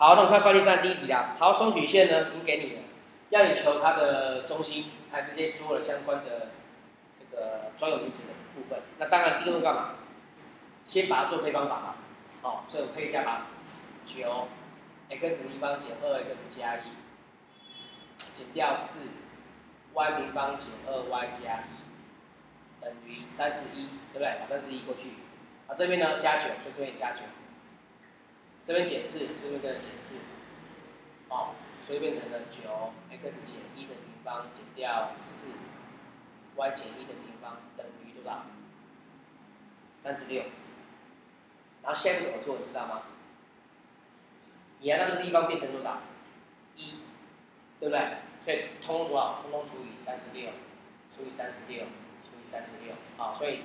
好，那我们看范例三第一题啦。好，双曲线呢，已经给你了，要你求它的中心，还有这些所有的相关的这个专有名词的部分。那当然，第一个干嘛？先把它做配方法嘛。好，所以我配一下吧。九 x 平方减二 x 加一，减掉四 y 平方减二 y 加一，等于三十一，对不对？把三十一过去。啊，这边呢加九，所以这边加九。这边减四，这边跟着减四，哦，所以变成了九 x 减一的平方减掉四 y 减一的平方等于多少？三十六。然后下面怎么做，你知道吗？你按这个地方变成多少？一，对不对？所以通通多少？通通除以三十六，除以三十六，除以三十六，好，所以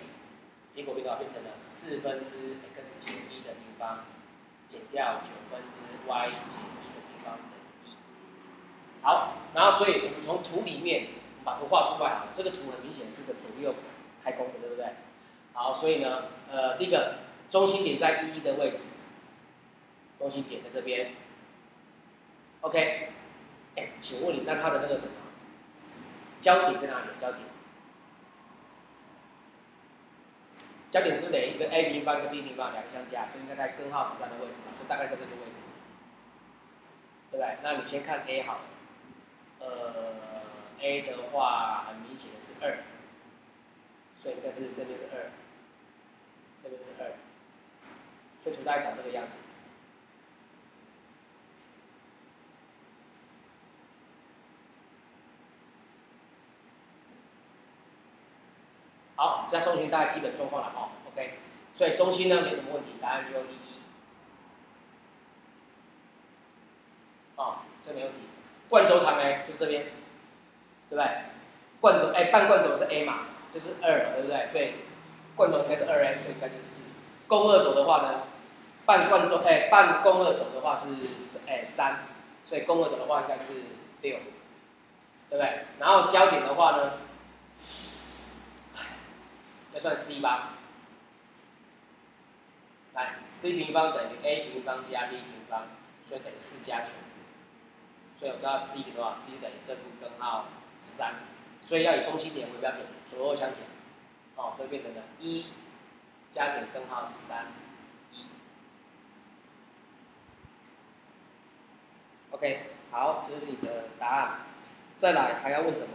结果变多少？变成了四分之 x 减一的平方。减掉九分之 y 减一的平方等于一。好，然后所以我们从图里面把图画出来啊，这个图很明显是个左右开弓的，对不对？好，所以呢，呃，第一个中心点在一一的位置，中心点在这边。OK，哎，请问你那它的那个什么焦点在哪里？焦点？焦点是等于一个 a 平方一个 b 平方两个相加，所以应该在根号十三的位置嘛，所以大概在这个位置，对不对？那你先看 a 好了，呃，a 的话很明显的是二，所以应该是这边是二，这边是二，所以图大概长这个样子。好，这样送询大概基本状况了哈，OK，所以中心呢没什么问题，答案就一一。啊，这没问题。贯轴长呢，就这边，对不对？贯轴哎，半贯轴是 a 嘛，就是二，对不对？所以贯轴应该是二 a，所以应该是四。共二轴的话呢，半贯轴哎，半共二轴的话是哎三，所以共二轴的话应该是六，对不对？然后焦点的话呢？要算 c 吧，来，c 平方等于 a 平方加 b 平方，所以等于四加九，所以我知道 c 等于多少？c 等于正负根号十三，所以要以中心点为标准，左右相减，哦，会变成了一加减根号十三一。OK，好，这是你的答案。再来还要问什么？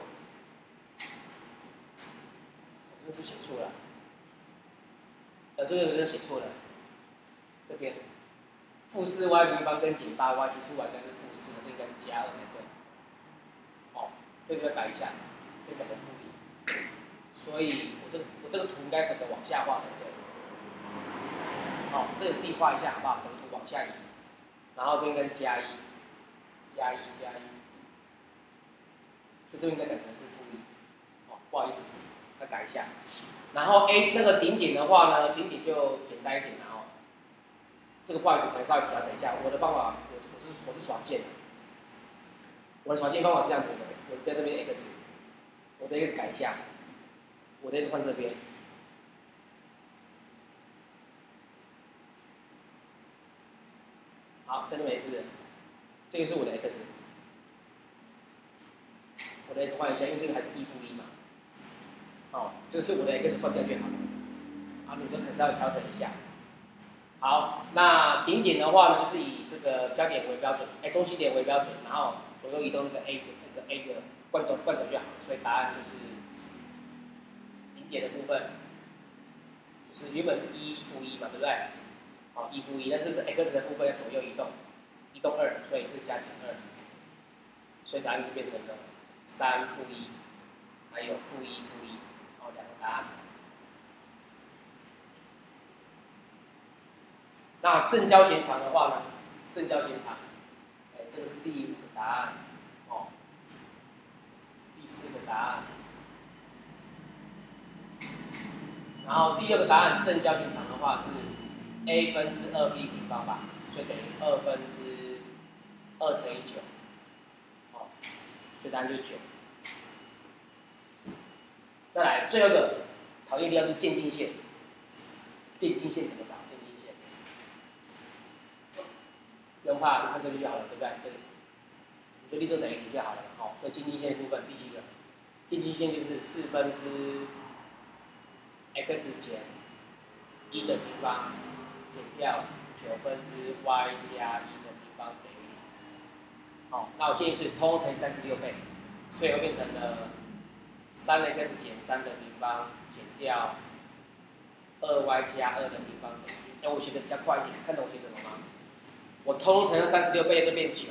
是写错了，呃，这个有人写错了，这边。负四 y 平方跟减八 y 提出来应该是负四，这应该是加二才对，哦，所以这边改一下，这改成负一，所以我这我这个图应该整个往下画才对，好，这个自己画一下好不好？整个图往下移，然后这边应该是加一，加一加一，所以这边应该改成是负一，哦，不好意思。再改一下，然后 A 那个顶点的话呢，顶点就简单一点，然后这个不好意思，可能稍微调整一下。我的方法，我我是我是耍剑，我的耍剑方法是这样子的，我在这边 X，我的 X 改一下，我的 X 换这边，好，这就没事，这个是我的 X，我的 X 换一下，因为这个还是一负一嘛。哦，就是我的 x 换掉就好了，啊，你就可能稍微调整一下。好，那顶点的话呢，就是以这个焦点为标准，哎，中心点为标准，然后左右移动那个 a 那个 a 的惯轴惯轴就好了。所以答案就是顶点的部分，是原本是一负一嘛，对不对？好，一负一，但是是 x 的部分要左右移动，移动二，所以是加减二，所以答案就变成了三负一，还有负一负一。两个答案。那正交弦长的话呢？正交弦长，哎，这个是第五个答案，哦。第四个答案，然后第二个答案正交弦长的话是 a 分之二 b 平方吧，所以等于二分之二乘以九，哦，所以答案就是九。再来最后一个讨厌的要是渐进线，渐进线怎么找？渐进线。用用怕，就看这里就好了，对不对？这里，你就立正等于零就好了，好，所以渐近线部分第七个，渐近线就是四分之 x 减一的平方减掉九分之 y 加一的平方等于，好，那我建议是通乘三十六倍，所以会变成了三 x 减三的平方减掉二 y 加二的平方等于。那我写的比较快一点，看懂我写什么吗？我通乘三十六倍，这变九，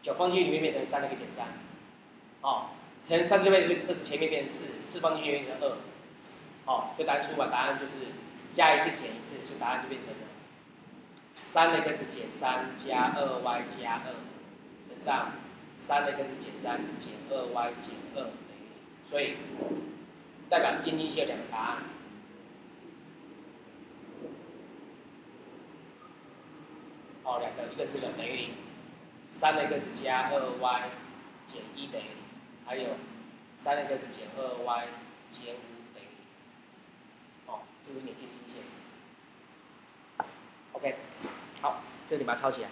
九放进去里面变成三的一个减三，哦，乘三十六倍这前面变四，四放进去变成二，哦，所以答案出来，答案就是加一次减一次，所以答案就变成了三 x 减三加二 y 加二乘上三 x 减三减二 y 减二，所以代表近近线两个答案。哦，两个，一个是等于零，三的 x 加二 y 减一等于零，还有三的 x 减二 y 减五等于零。哦，这是你近近线。OK，好，这里把它抄起来。